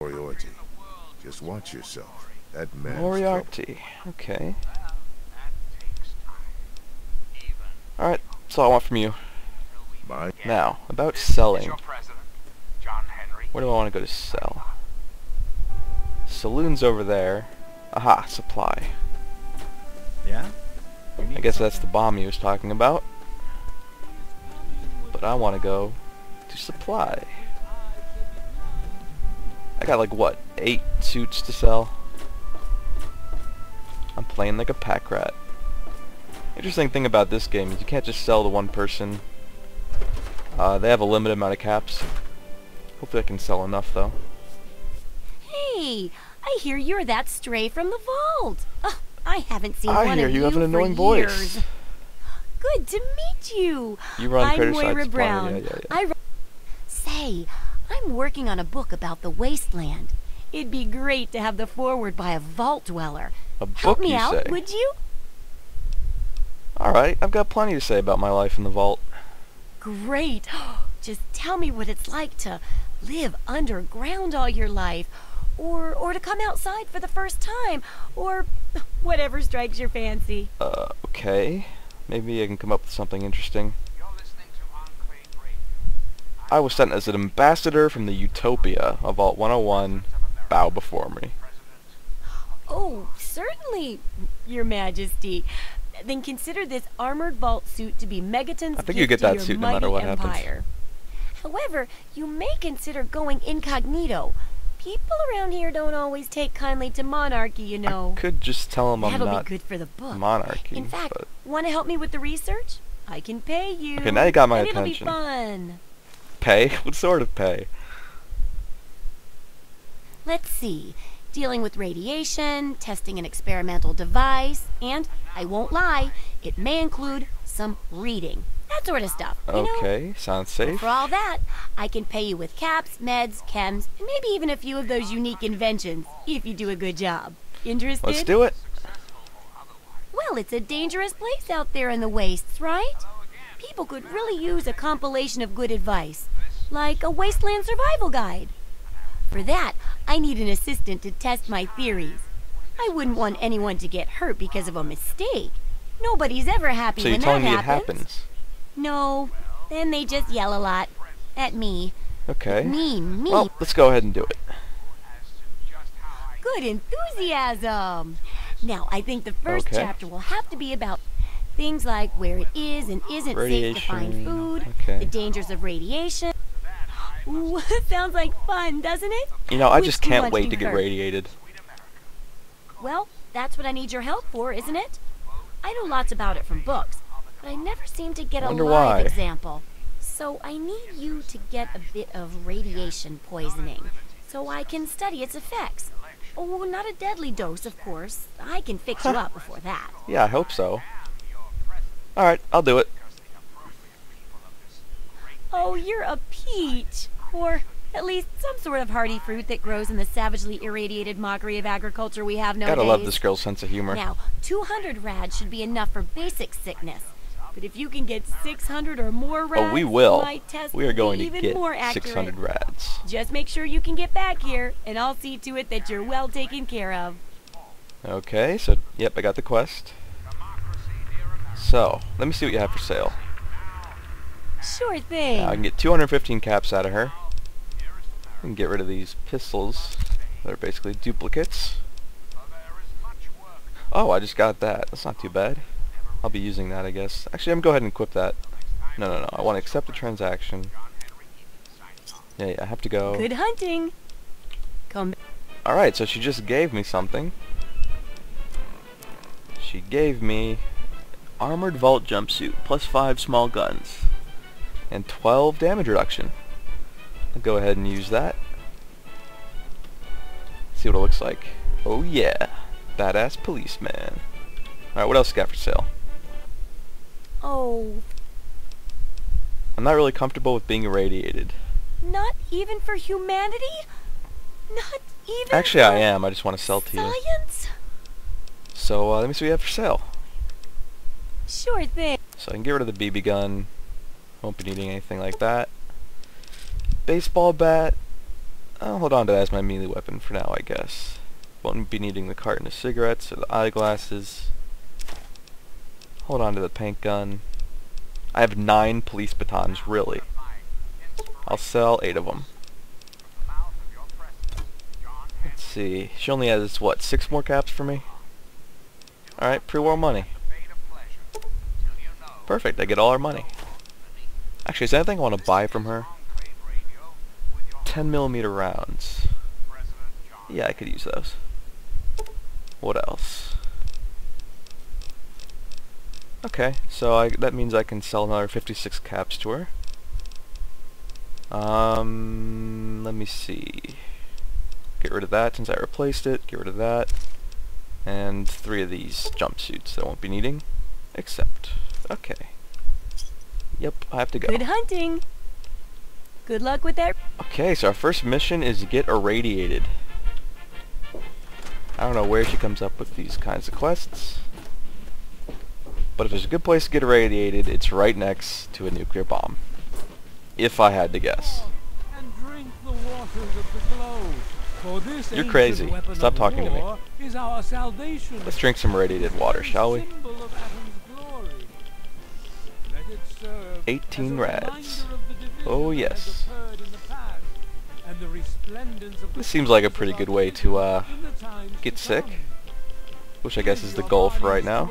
Moriarty. Just watch yourself. That man's Moriarty. Okay. Alright, that's all I want from you. trouble. My Now, about selling. President, John Henry. Where do I want to go to sell? Saloon's over there. Aha, supply. Yeah? I guess that's the bomb he was talking about. But I want to go to supply. I got like what, eight suits to sell? I'm playing like a pack rat. Interesting thing about this game is you can't just sell to one person. Uh, they have a limited amount of caps. Hopefully I can sell enough though. Hey, I hear you're that stray from the vault. Oh, I haven't seen I one hear of you you have an annoying voice. years. Good to meet you. You run I'm Moira Brown. yeah, yeah, yeah. I say, I'm working on a book about the wasteland. It'd be great to have the foreword by a vault dweller. A Help me you out, say? would you? Alright, I've got plenty to say about my life in the vault. Great. Just tell me what it's like to live underground all your life, or or to come outside for the first time, or whatever strikes your fancy. Uh, okay. Maybe I can come up with something interesting. You're listening to Enclave Radio. I was sent as an ambassador from the Utopia of Vault 101. Bow before me. Oh, certainly, Your Majesty. Then consider this armored vault suit to be Megaton's I think gift you get that your suit no matter what happens. empire. However, you may consider going incognito. People around here don't always take kindly to monarchy, you know. I could just tell I'm That'll not be good for the book. monarchy. In fact, but want to help me with the research? I can pay you. Okay, now you got my and attention. It'll be fun. Pay? What sort of pay? Let's see. Dealing with radiation, testing an experimental device, and I won't lie, it may include some reading. That sort of stuff. You know? Okay, sounds safe. For all that, I can pay you with caps, meds, chems, and maybe even a few of those unique inventions, if you do a good job. Interested? Let's do it. Well, it's a dangerous place out there in the wastes, right? People could really use a compilation of good advice, like a wasteland survival guide. For that, I need an assistant to test my theories. I wouldn't want anyone to get hurt because of a mistake. Nobody's ever happy So you're when telling that me it happens. happens? No, then they just yell a lot. At me. Okay. Me, me. Well, let's go ahead and do it. Good enthusiasm. Now, I think the first Okay. chapter will have to be about things like where it is and isn't safe to find food, okay. the dangers of radiation. Ooh, sounds like fun, doesn't it? You know, I Which just can't wait to get radiated. Well, that's what I need your help for, isn't it? I know lots about it from books, but I never seem to get a Wonder live why. example. So I need you to get a bit of radiation poisoning, so I can study its effects. Oh, not a deadly dose, of course. I can fix you up before that. Yeah, I hope so. Alright, I'll do it. Oh, you're a peach. Or at least some sort of hardy fruit that grows in the savagely irradiated mockery of agriculture we have nowadays. Gotta love this girl's sense of humor. Now, 200 rads should be enough for basic sickness. But if you can get 600 or more rads, Oh, we will. We are going to even get more accurate. 600 rads. Just make sure you can get back here, and I'll see to it that you're well taken care of. Okay, so, yep, I got the quest. So, let me see what you have for sale. Sure uh, thing. Now, I can get 215 caps out of her. I can get rid of these pistols that are basically duplicates. Oh, I just got that. That's not too bad. I'll be using that, I guess. Actually, I'm going to go ahead and equip that. No, no, no. I want to accept the transaction. Yeah, yeah, I have to go. Good hunting. Come Alright, so she just gave me something. She gave me armored vault jumpsuit, plus 5 small guns, and 12 damage reduction. I'll go ahead and use that. See what it looks like. Oh yeah, badass policeman. Alright, what else you got for sale? Oh, I'm not really comfortable with being irradiated. not even for humanity? Not even Actually, I am. I just want to sell to you. Science? So, uh, let me see what you have for sale. Sure thing. So I can get rid of the BB gun. Won't be needing anything like that. Baseball bat. I'll hold on to that as my melee weapon for now, I guess. Won't be needing the carton of cigarettes or the eyeglasses. Hold on to the paint gun. I have nine police batons, really. I'll sell eight of them. Let's see. She only has, what, six more caps for me? Alright, pre-war money. Perfect, I get all our money. Actually, is there anything I want to buy from her? 10 millimeter rounds. Yeah, I could use those. What else? Okay, so I, that means I can sell another 56 caps to her. Um, let me see. Get rid of that since I replaced it. Get rid of that. And three of these jumpsuits that I won't be needing. Except. Okay. Yep, I have to go. Good hunting. Good luck with that. Okay, so our first mission is to get irradiated. I don't know where she comes up with these kinds of quests. But if there's a good place to get irradiated, it's right next to a nuclear bomb. If I had to guess. And drink the waters of the globe. For this You're crazy. Stop talking to me. war Is our salvation. Let's drink some irradiated water, shall we? 18 rads. Oh yes. This seems like a pretty good way to uh, get sick, which I guess is the goal for right now.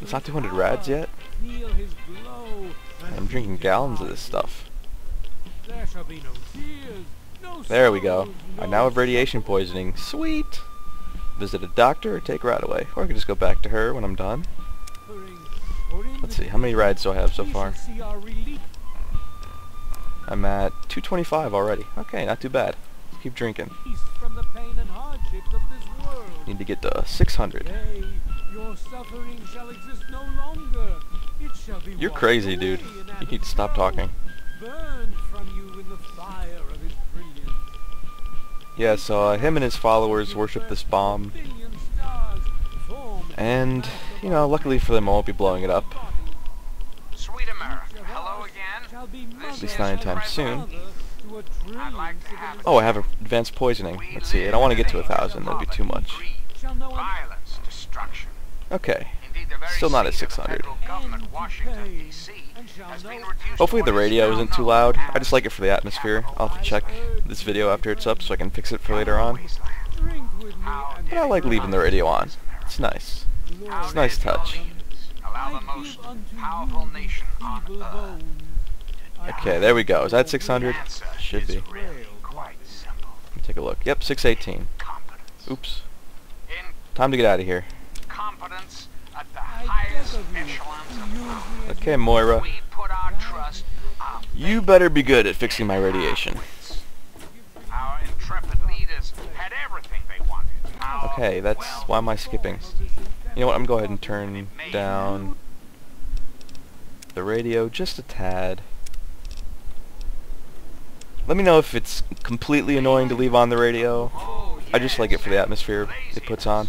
It's not 200 rads yet. I'm drinking gallons of this stuff. There we go. I now have radiation poisoning. Sweet! Visit a doctor or take Radaway. Or I can just go back to her when I'm done. Let's see, how many rads do I have so far? I'm at 225 already. Okay, not too bad. Keep drinking. Need to get to 600. Yea, your suffering shall exist no longer. It shall be You're crazy, dude. You need to stop talking. Yeah, so uh, him and his followers worship this bomb. And, you know, luckily for them, I won't be blowing it up. Sweet America, hello again. Shall be At least not anytime soon. I'd like to have Oh, I have advanced poisoning. Let's see, I don't want to get to a thousand, that'd be too much. Shall know an Violence, destruction. Okay. Indeed, the very Still not at seat of the 600. federal government, end Washington, decay, D.C., and shall has been know reduced Hopefully the radio isn't too loud. I just like it for the atmosphere. I'll have to check this video after it's up so I can fix it for later on. Wasteland. drink with me and But I like leaving the radio on. It's nice. Glory. It's a nice touch. Allow the I most give unto powerful you the nation on feeble earth. bones. I Okay, there we go. Is that 600? answer Should be. really quite simple. Let me take a look. Yep, 618. Oops. Time to get out of here. competence at the highest of you echelons to of use power. me as Okay, Moira. We put our trust, our You better be good at fixing my radiation. wits. Our intrepid leaders had everything they wanted. Our Okay, that's... Why am I skipping? You know what, I'm going to go ahead and turn down the radio just a tad. Let me know if it's completely annoying to leave on the radio. I just like it for the atmosphere it puts on.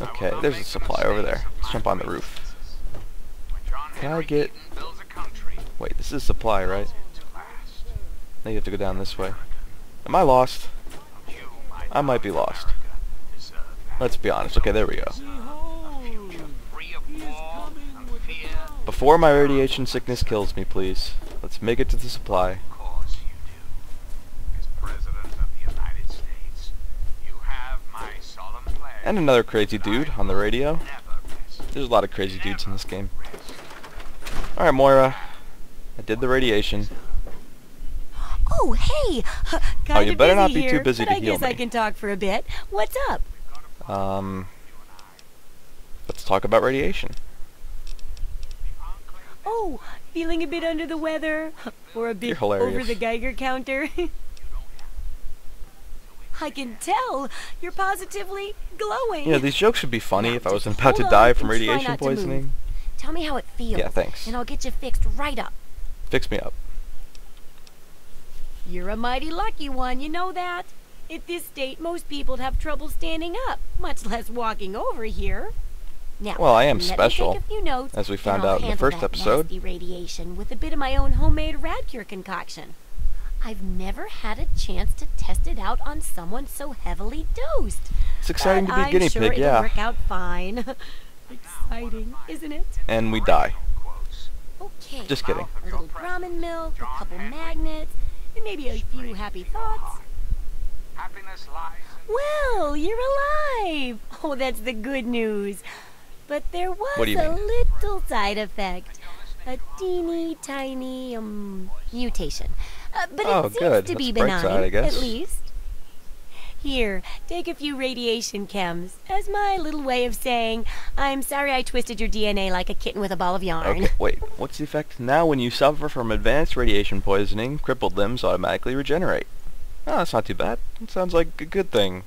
Okay, there's a supply over there. Let's jump on the roof. Can I get- Wait, this is supply, right? Now you have to go down this way. Am I lost? I might be lost. Let's be honest. Okay, there we go. Before my radiation sickness kills me, please. Let's make it to the supply. And another crazy dude on the radio. There's a lot of crazy dudes in this game. Alright, Moira. I did the radiation. Oh, hey! Oh, Kinda you better not busy be too here, busy but to I heal guess I can talk for a bit. What's up? Um, let's talk about radiation. Oh, feeling a bit under the weather? Or a bit over the Geiger counter? I can tell. You're positively glowing. Yeah, these jokes would be funny if I was just about to die on from radiation not to move. poisoning. Tell me how it feels. Yeah, thanks. And I'll get you fixed right up. Fix me up. You're a mighty lucky one, you know that? At this state, most people'd have trouble standing up, much less walking over here. Now, Well, I am special, take a few notes, as we found out in the first episode. nasty radiation with a bit of my own homemade rad cure concoction. I've never had a chance to test it out on someone so heavily dosed. It's exciting but to be a I'm guinea sure pig, yeah. work out fine. Exciting, isn't it? And we die. Okay. Just kidding. A little Brahmin milk, a couple magnets, and maybe a few happy thoughts. Happiness lies Well, you're alive! Oh, that's the good news. But there was What do you a mean? little side effect. A teeny tiny um mutation. Uh, but Oh, it seems good. to be That's bright benign, side, I guess. at least. Here, take a few radiation chems as my little way of saying, I'm sorry I twisted your DNA like a kitten with a ball of yarn. Okay, wait, what's the effect? Now when you suffer from advanced radiation poisoning, crippled limbs automatically regenerate. Oh, that's not too bad. It sounds like a good thing.